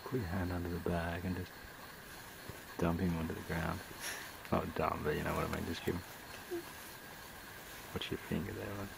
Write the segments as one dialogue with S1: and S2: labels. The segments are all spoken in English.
S1: put your hand under the bag and just dump him onto the ground. Not dump, but you know what I mean. Just give him. Watch your finger there, right?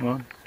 S1: Come on.